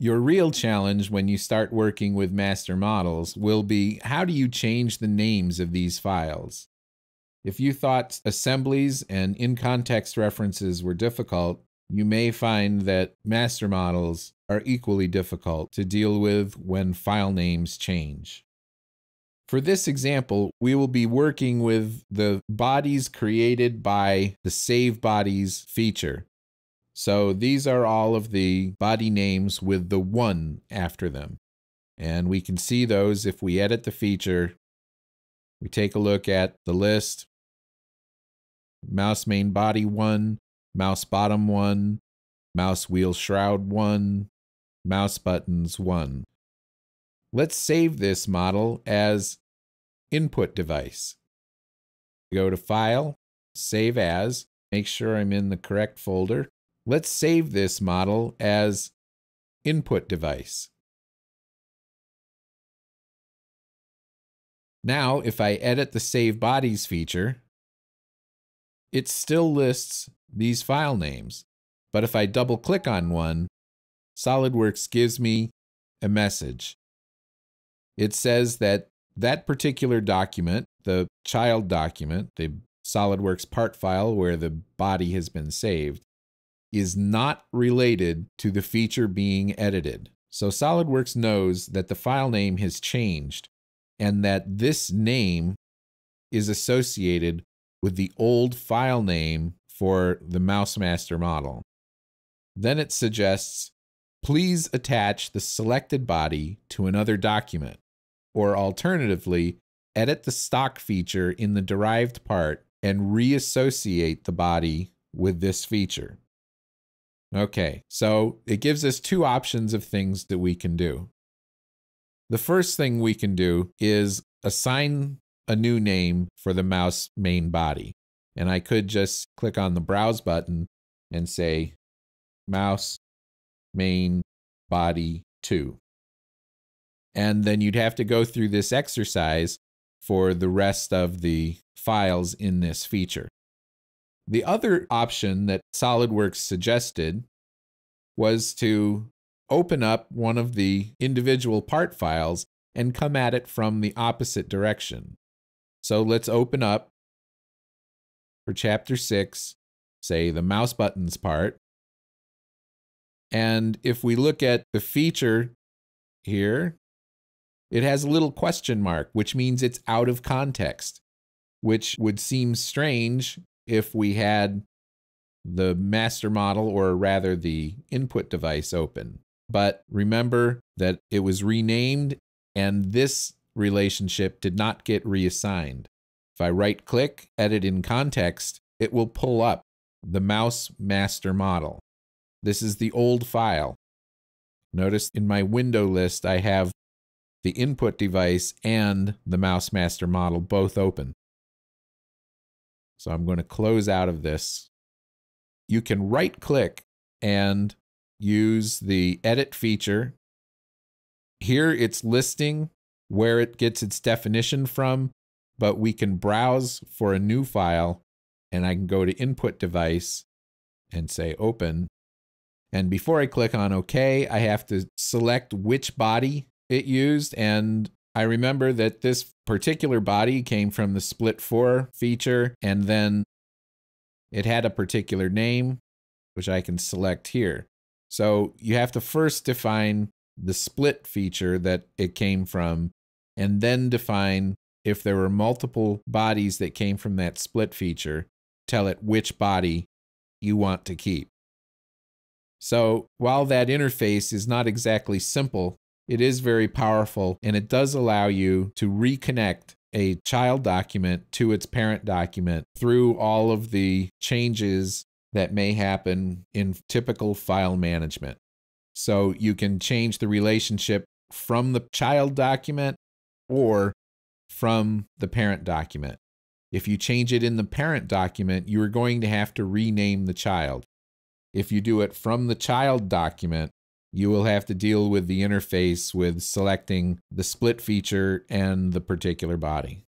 Your real challenge when you start working with master models will be how do you change the names of these files? If you thought assemblies and in context references were difficult, you may find that master models are equally difficult to deal with when file names change. For this example, we will be working with the bodies created by the Save Bodies feature. So these are all of the body names with the 1 after them. And we can see those if we edit the feature. We take a look at the list. Mouse main body 1, mouse bottom 1, mouse wheel shroud 1, mouse buttons 1. Let's save this model as input device. Go to File, Save As, make sure I'm in the correct folder. Let's save this model as input device. Now, if I edit the Save Bodies feature, it still lists these file names. But if I double click on one, SOLIDWORKS gives me a message. It says that that particular document, the child document, the SOLIDWORKS part file where the body has been saved, is not related to the feature being edited. So SOLIDWORKS knows that the file name has changed and that this name is associated with the old file name for the MouseMaster model. Then it suggests, please attach the selected body to another document, or alternatively, edit the stock feature in the derived part and reassociate the body with this feature. Okay, so it gives us two options of things that we can do. The first thing we can do is assign a new name for the mouse main body. And I could just click on the browse button and say mouse main body 2. And then you'd have to go through this exercise for the rest of the files in this feature. The other option that SOLIDWORKS suggested was to open up one of the individual part files and come at it from the opposite direction. So let's open up for chapter 6, say the mouse buttons part. And if we look at the feature here, it has a little question mark, which means it's out of context, which would seem strange if we had the master model, or rather the input device, open. But remember that it was renamed and this relationship did not get reassigned. If I right click, edit in context, it will pull up the mouse master model. This is the old file. Notice in my window list, I have the input device and the mouse master model both open. So I'm going to close out of this. You can right click and use the edit feature. Here it's listing where it gets its definition from, but we can browse for a new file and I can go to input device and say open. And before I click on OK, I have to select which body it used. And I remember that this particular body came from the split 4 feature, and then it had a particular name, which I can select here. So you have to first define the split feature that it came from, and then define if there were multiple bodies that came from that split feature, tell it which body you want to keep. So while that interface is not exactly simple, it is very powerful and it does allow you to reconnect a child document to its parent document through all of the changes that may happen in typical file management. So you can change the relationship from the child document or from the parent document. If you change it in the parent document, you are going to have to rename the child. If you do it from the child document, you will have to deal with the interface with selecting the split feature and the particular body.